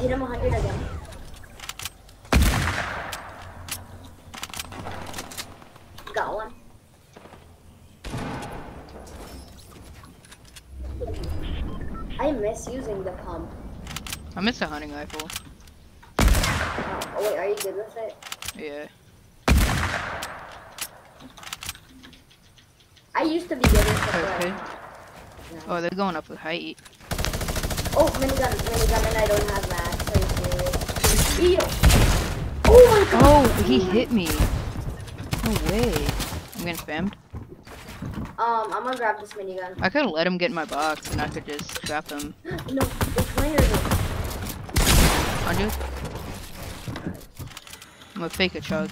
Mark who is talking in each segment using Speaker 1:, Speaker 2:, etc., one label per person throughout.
Speaker 1: hit him 100 again. Got one. I miss using the pump.
Speaker 2: I miss a hunting rifle.
Speaker 1: Oh, oh wait, are you good with it?
Speaker 2: Yeah.
Speaker 1: I used to be good with it.
Speaker 2: Okay.
Speaker 1: No.
Speaker 2: Oh, they're going up with height.
Speaker 1: Oh, minigun, minigun, and I don't have max. Are you serious? Ew. Oh my god.
Speaker 2: Oh, he hit me. No way. I'm getting spammed.
Speaker 1: Um, I'm gonna grab this minigun.
Speaker 2: I could let him get in my box and I could just trap him.
Speaker 1: No, which way are you?
Speaker 2: I'm gonna fake a chug.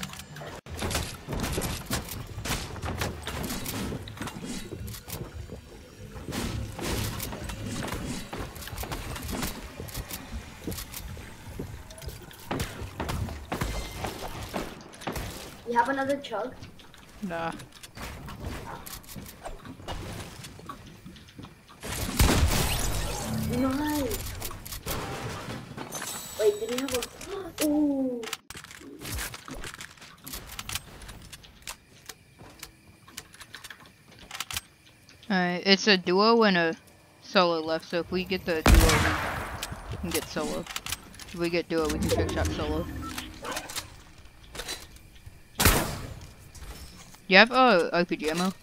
Speaker 1: You have another chug?
Speaker 2: Nah.
Speaker 1: Nice. Wait, did he have a? Ooh.
Speaker 2: Alright, it's a duo and a solo left, so if we get the duo, we can get solo. If we get duo, we can trick shot solo. You have uh, RPG ammo?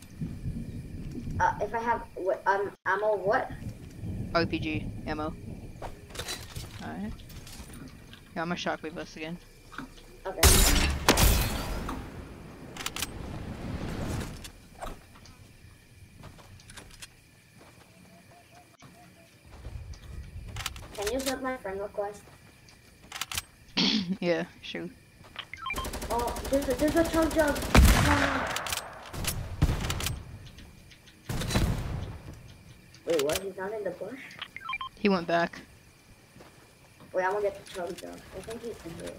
Speaker 1: Uh, if I have what um ammo, what?
Speaker 2: RPG ammo. Alright. Yeah, I'm a shockwave vest again.
Speaker 1: Okay. Can you accept my friend request?
Speaker 2: yeah, sure.
Speaker 1: Oh, there's a there's a chug jug. Wait, what? He's not in the bush?
Speaker 2: He went back.
Speaker 1: Wait, I'm gonna get the chug jug. I think he's in here.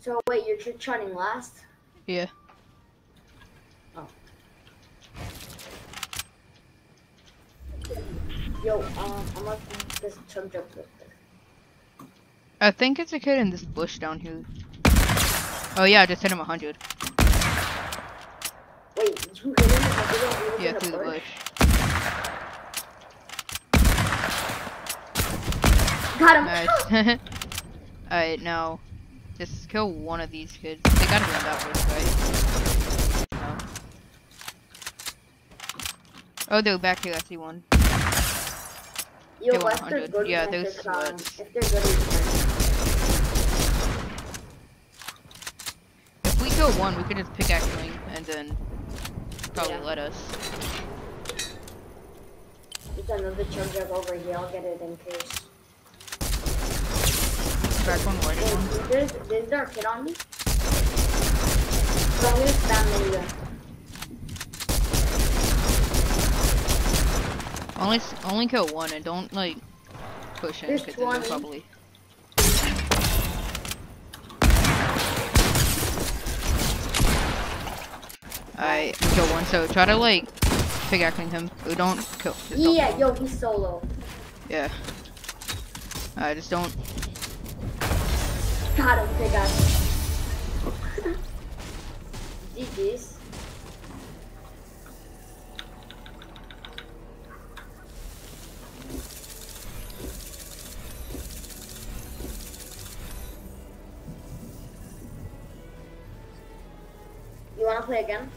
Speaker 1: So wait, you're trick shotting last?
Speaker 2: Yeah.
Speaker 1: Yo, um, I'm gonna this chug quick.
Speaker 2: I think it's a kid in this bush down here. Oh yeah, I just hit him a 100.
Speaker 1: Wait, you hit him? Like, you don't- you was
Speaker 2: Yeah, through the bush.
Speaker 1: Got him.
Speaker 2: Nice. Alright, now, just kill one of these kids. They gotta be in that bush, right? No. Oh, they're back here. I see one.
Speaker 1: Yo,
Speaker 2: They
Speaker 1: if they're good,
Speaker 2: Yeah,
Speaker 1: we can
Speaker 2: there's
Speaker 1: pick,
Speaker 2: sweats.
Speaker 1: If they're good.
Speaker 2: If we kill one, we can just pickaxe wing and then probably
Speaker 1: Yeah.
Speaker 2: let us.
Speaker 1: There's another jug over here. I'll get it in case.
Speaker 2: Back one more.
Speaker 1: Wait, there's, there's there a kid on me? So I'm gonna spam minigun.
Speaker 2: Only only kill one and don't like push in because
Speaker 1: 20.
Speaker 2: probably. Alright, kill one. So try to like pickaxing him. We don't kill. Just don't
Speaker 1: Yeah,
Speaker 2: kill him.
Speaker 1: yo, he's solo.
Speaker 2: Yeah. Alright, just don't.
Speaker 1: Got him, ass. GG's. Play again?